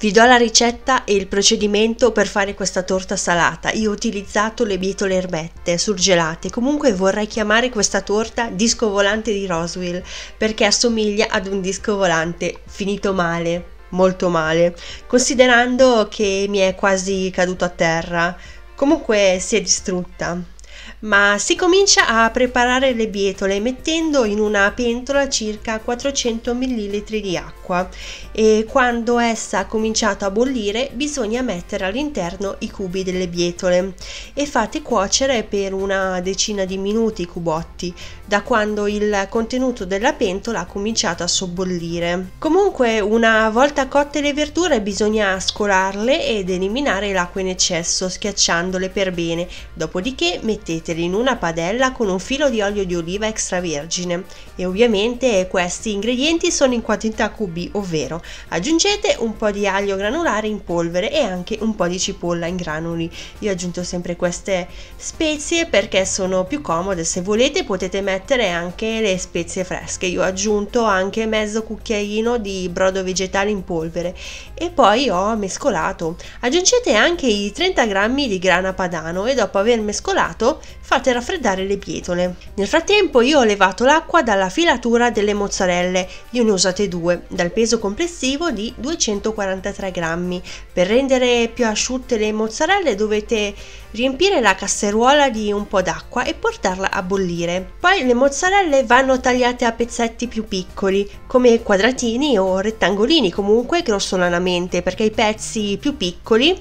Vi do la ricetta e il procedimento per fare questa torta salata. Io ho utilizzato le bietole erbette surgelate. Comunque vorrei chiamare questa torta disco volante di Roswell perché assomiglia ad un disco volante finito male, molto male, considerando che mi è quasi caduto a terra. Comunque si è distrutta ma si comincia a preparare le bietole mettendo in una pentola circa 400 ml di acqua e quando essa ha cominciato a bollire bisogna mettere all'interno i cubi delle bietole e fate cuocere per una decina di minuti i cubotti da quando il contenuto della pentola ha cominciato a sobbollire. Comunque una volta cotte le verdure bisogna scolarle ed eliminare l'acqua in eccesso schiacciandole per bene, dopodiché mettetele in una padella con un filo di olio di oliva extravergine. E ovviamente questi ingredienti sono in quantità cubi, ovvero aggiungete un po' di aglio granulare in polvere e anche un po' di cipolla in granuli. Io ho aggiunto sempre queste spezie perché sono più comode, se volete potete mettere mettere anche le spezie fresche. Io ho aggiunto anche mezzo cucchiaino di brodo vegetale in polvere. E poi ho mescolato. Aggiungete anche i 30 g di grana padano e dopo aver mescolato fate raffreddare le bietole nel frattempo io ho levato l'acqua dalla filatura delle mozzarelle. Io ne ho usate due dal peso complessivo di 243 grammi. Per rendere più asciutte le mozzarelle dovete riempire la casseruola di un po' d'acqua e portarla a bollire. Poi le mozzarelle vanno tagliate a pezzetti più piccoli, come quadratini o rettangolini comunque grossolanamente, perché i pezzi più piccoli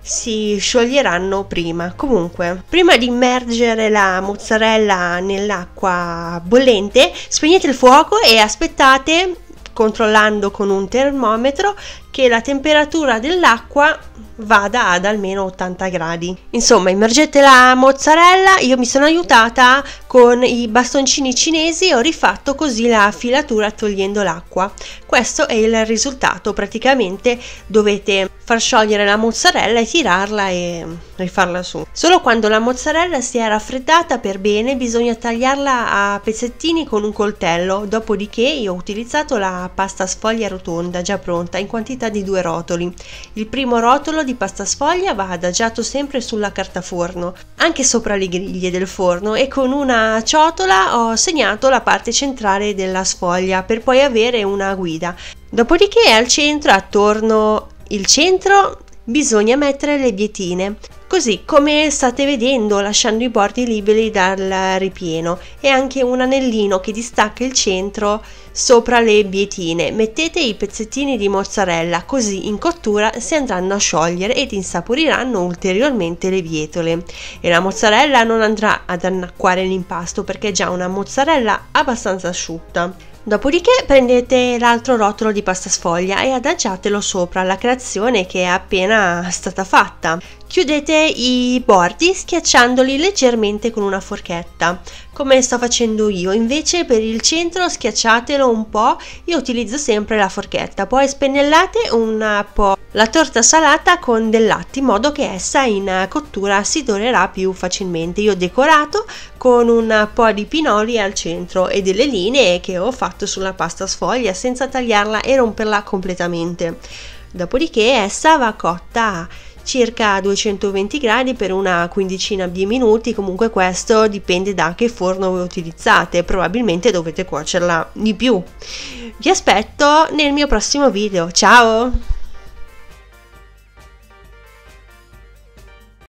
si scioglieranno prima. Comunque, prima di immergere la mozzarella nell'acqua bollente, spegnete il fuoco e aspettate controllando con un termometro che la temperatura dell'acqua vada ad almeno 80 gradi. Insomma, immergete la mozzarella, io mi sono aiutata con i bastoncini cinesi e ho rifatto così la filatura togliendo l'acqua. Questo è il risultato, praticamente dovete far sciogliere la mozzarella e tirarla e rifarla su. Solo quando la mozzarella si è raffreddata per bene bisogna tagliarla a pezzettini con un coltello, dopodiché io ho utilizzato la pasta sfoglia rotonda già pronta in quantità di due rotoli. Il primo rotolo di pasta sfoglia va adagiato sempre sulla carta forno, anche sopra le griglie del forno e con una ciotola ho segnato la parte centrale della sfoglia per poi avere una guida. Dopodiché al centro, attorno il centro, bisogna mettere le bietine così come state vedendo lasciando i bordi liberi dal ripieno. E anche un anellino che distacca il centro sopra le bietine mettete i pezzettini di mozzarella così in cottura si andranno a sciogliere ed insaporiranno ulteriormente le bietole e la mozzarella non andrà ad annacquare l'impasto perché è già una mozzarella abbastanza asciutta Dopodiché prendete l'altro rotolo di pasta sfoglia e adagiatelo sopra la creazione che è appena stata fatta. Chiudete i bordi schiacciandoli leggermente con una forchetta, come sto facendo io. Invece per il centro schiacciatelo un po', io utilizzo sempre la forchetta. Poi spennellate un po' la torta salata con del latte in modo che essa in cottura si dorerà più facilmente. Io ho decorato con un po' di pinoli al centro e delle linee che ho fatto sulla pasta sfoglia senza tagliarla e romperla completamente. Dopodiché essa va cotta circa 220 gradi per una quindicina di minuti. Comunque questo dipende da che forno voi utilizzate probabilmente dovete cuocerla di più. Vi aspetto nel mio prossimo video. Ciao